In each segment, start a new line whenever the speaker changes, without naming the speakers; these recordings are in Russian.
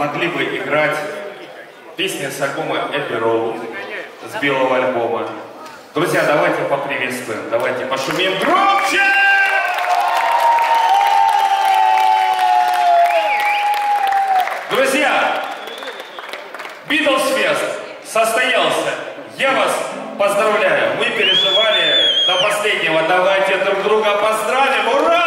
могли бы играть песни с альбома Эбби Роуд, с белого альбома. Друзья, давайте поприветствуем, давайте пошумим громче! Друзья, Битлз Фест состоялся. Я вас поздравляю. Мы переживали до последнего. Давайте друг друга поздравим. Ура!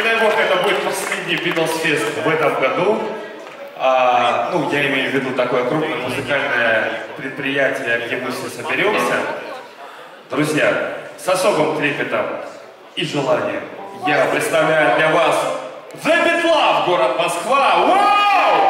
Не дай бог, это будет последний Битлз Фест в этом году. А, ну, я имею в виду такое крупное музыкальное предприятие, где мы все соберемся. Друзья, с особым трепетом и желанием я представляю для вас The Beat город Москва. Вау!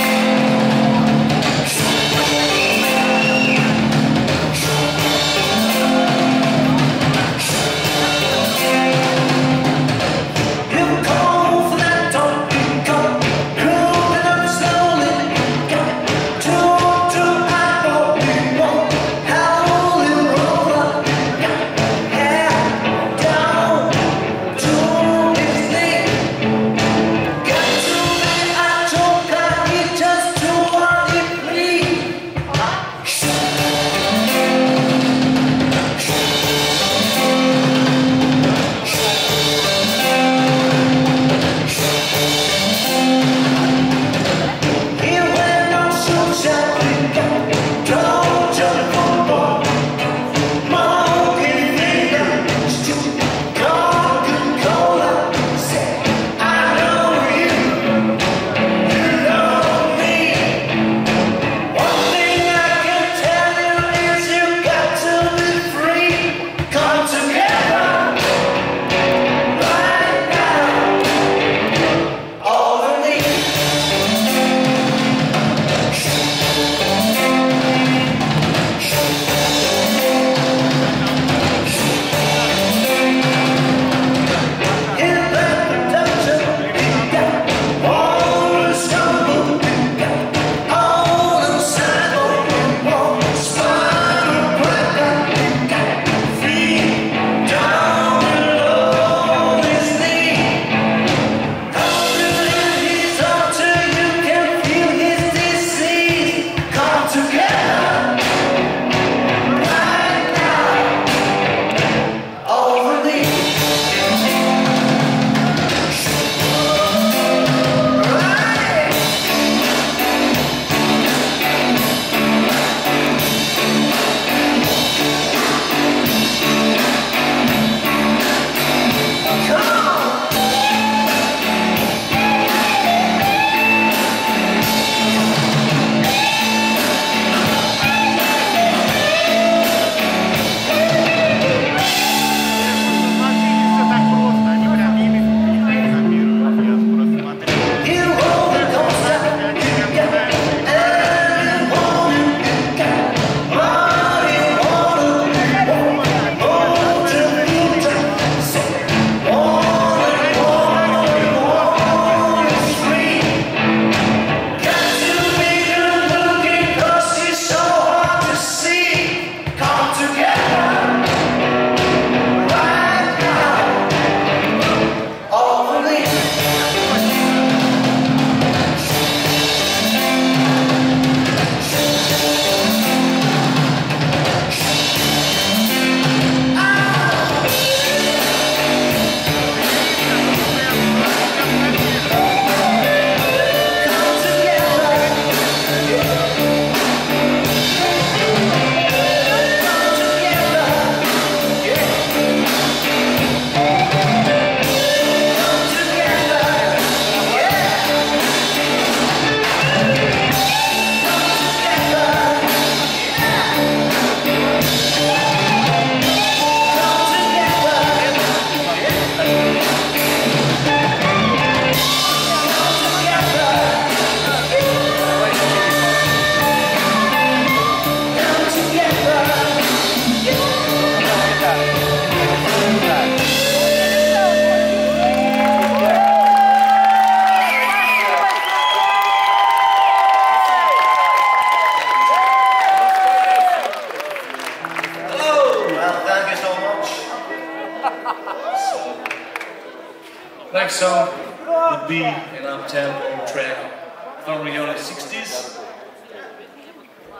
Song would be an up-tempo track from the early 60s.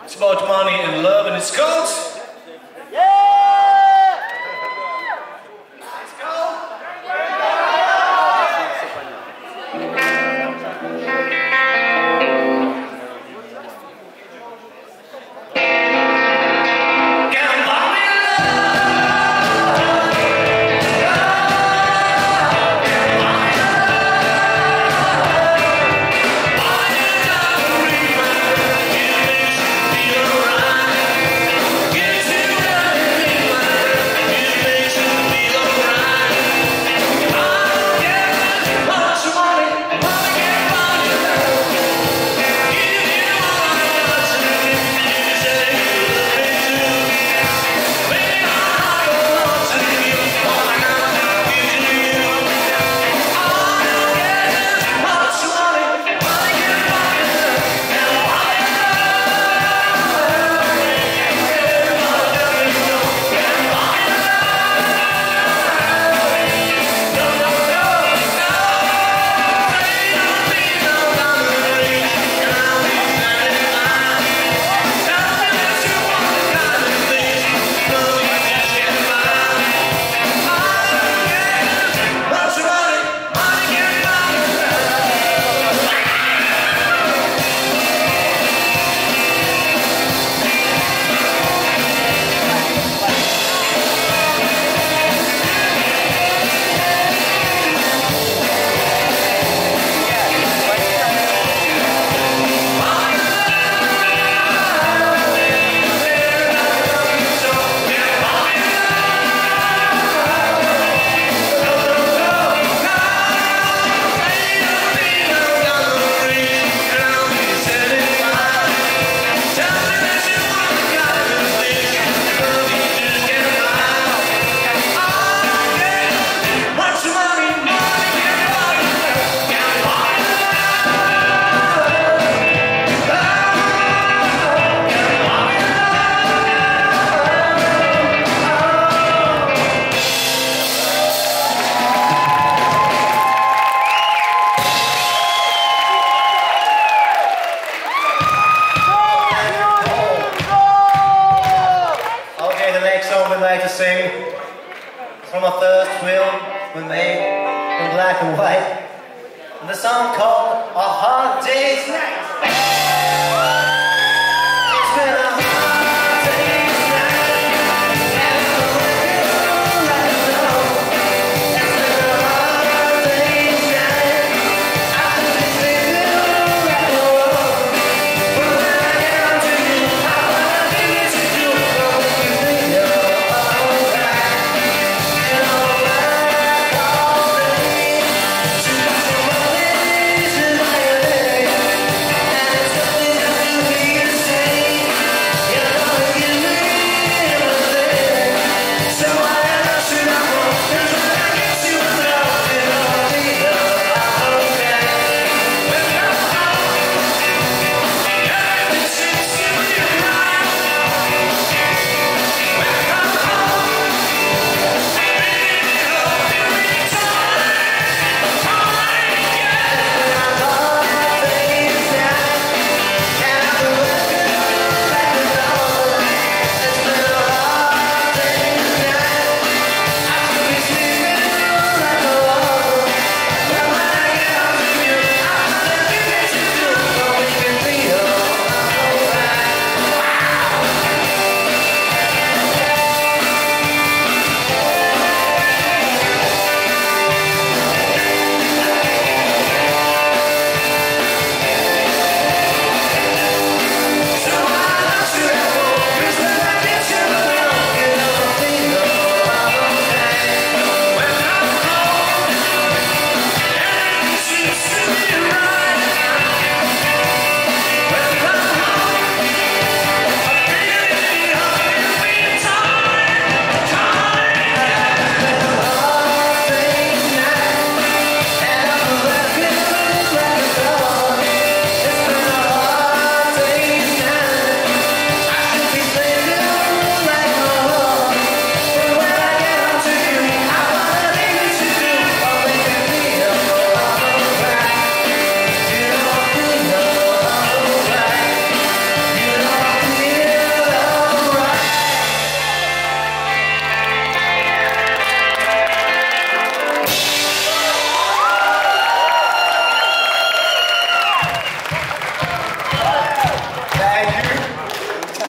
It's about money and love and it's called... from a first film we made in black and white. And the song called A Hard Day's Night.